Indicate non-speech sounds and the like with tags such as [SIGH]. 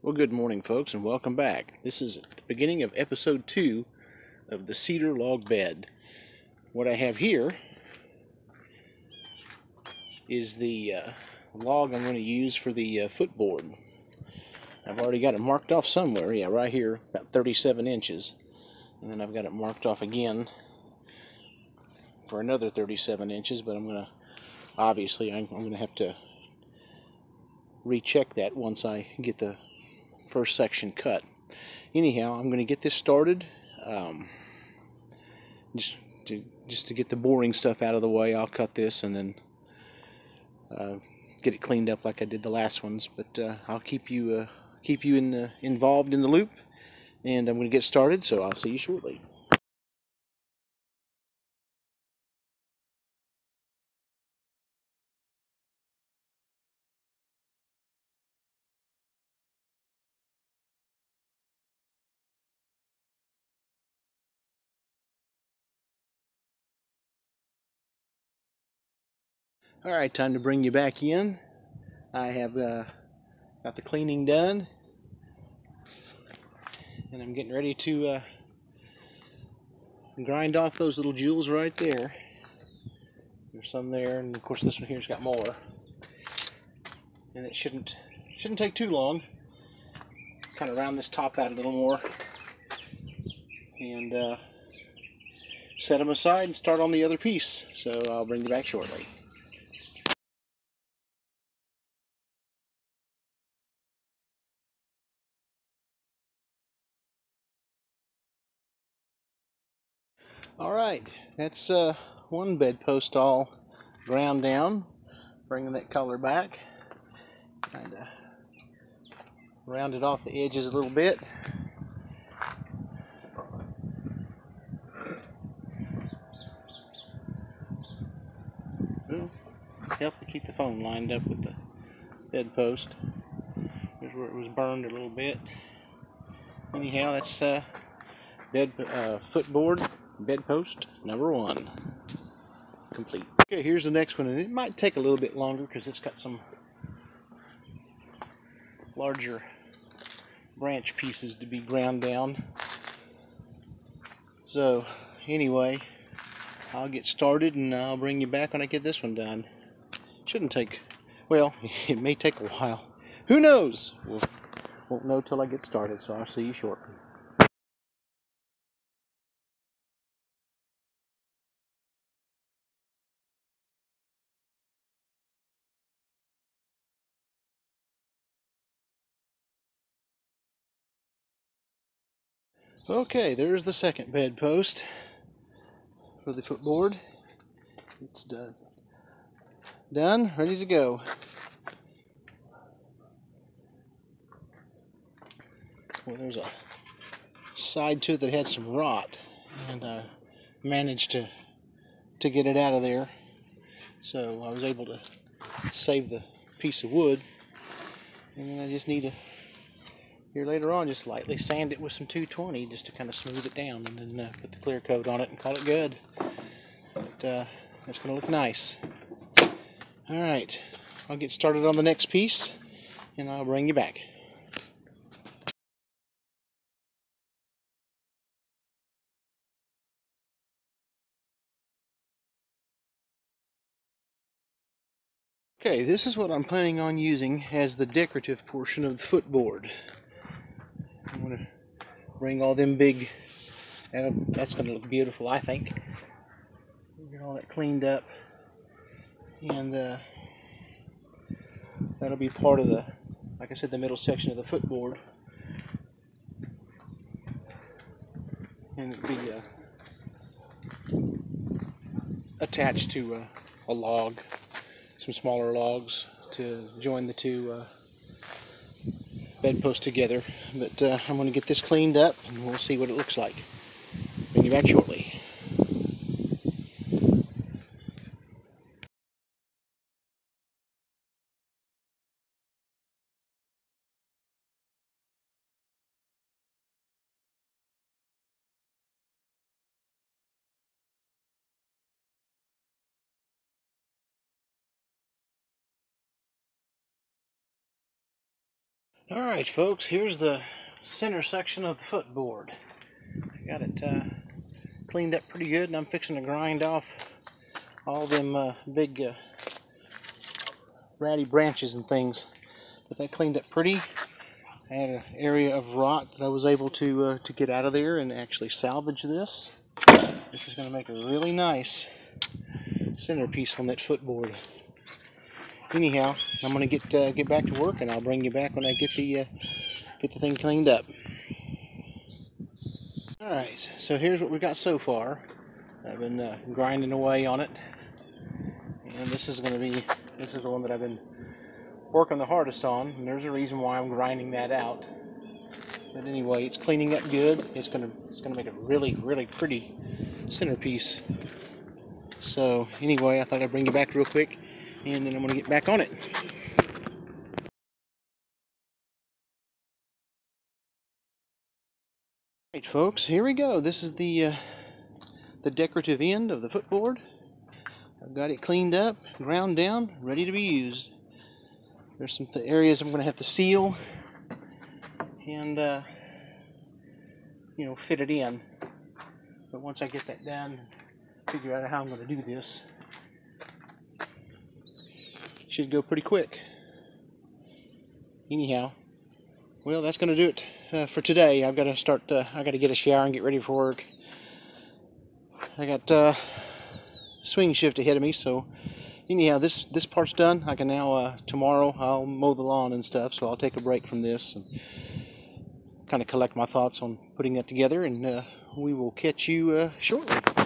Well, good morning, folks, and welcome back. This is the beginning of episode two of the cedar log bed. What I have here is the uh, log I'm going to use for the uh, footboard. I've already got it marked off somewhere. Yeah, right here, about 37 inches. And then I've got it marked off again for another 37 inches, but I'm going to, obviously, I'm, I'm going to have to recheck that once I get the first section cut. Anyhow, I'm going to get this started. Um, just to just to get the boring stuff out of the way, I'll cut this and then uh, get it cleaned up like I did the last ones. But uh, I'll keep you uh, keep you in the, involved in the loop, and I'm going to get started. So I'll see you shortly. Alright, time to bring you back in. I have uh, got the cleaning done. And I'm getting ready to uh, grind off those little jewels right there. There's some there, and of course this one here's got more. And it shouldn't shouldn't take too long. Kind of round this top out a little more. And uh, set them aside and start on the other piece. So I'll bring you back shortly. All right, that's uh, one bedpost all ground down, bringing that color back. Kind of rounded off the edges a little bit. help to keep the phone lined up with the bedpost. Here's where it was burned a little bit. Anyhow, that's uh, bed uh, footboard bedpost number one complete. Okay, here's the next one, and it might take a little bit longer because it's got some larger branch pieces to be ground down. So, anyway, I'll get started and I'll bring you back when I get this one done. Shouldn't take, well, [LAUGHS] it may take a while. Who knows? We'll, won't know till I get started, so I'll see you shortly. Okay, there's the second bedpost for the footboard. It's done. Done, ready to go. Well, there's a side to it that had some rot, and I managed to to get it out of there. So I was able to save the piece of wood, and then I just need to here later on just lightly sand it with some 220 just to kind of smooth it down and then uh, put the clear coat on it and call it good. But uh, it's going to look nice. Alright, I'll get started on the next piece and I'll bring you back. Okay, this is what I'm planning on using as the decorative portion of the footboard. I'm going to bring all them big, that's going to look beautiful, I think. Get all that cleaned up. And uh, that'll be part of the, like I said, the middle section of the footboard. And it'll be uh, attached to uh, a log, some smaller logs to join the two uh, bedpost together. But uh, I'm going to get this cleaned up and we'll see what it looks like. Bring you back shortly. Alright folks, here's the center section of the footboard. I got it uh, cleaned up pretty good and I'm fixing to grind off all them uh, big uh, ratty branches and things. But that cleaned up pretty. I had an area of rot that I was able to uh, to get out of there and actually salvage this. This is going to make a really nice centerpiece on that footboard. Anyhow, I'm going to get uh, get back to work and I'll bring you back when I get the uh, get the thing cleaned up. Alright, so here's what we got so far. I've been uh, grinding away on it. And this is to be, this is the one that I've been working the hardest on. And there's a reason why I'm grinding that out. But anyway, it's cleaning up good. It's to, it's going to make a really, really pretty centerpiece. So anyway, I thought I'd bring you back real quick. And then I'm going to get back on it. Right, folks, here we go. This is the uh, the decorative end of the footboard. I've got it cleaned up, ground down, ready to be used. There's some th areas I'm going to have to seal and uh, you know fit it in. But once I get that done, figure out how I'm going to do this, should go pretty quick. Anyhow, well, that's going to do it uh, for today. I've got to start, uh, i got to get a shower and get ready for work. I got uh, swing shift ahead of me, so anyhow, this, this part's done. I can now, uh, tomorrow, I'll mow the lawn and stuff, so I'll take a break from this and kind of collect my thoughts on putting that together, and uh, we will catch you uh, shortly.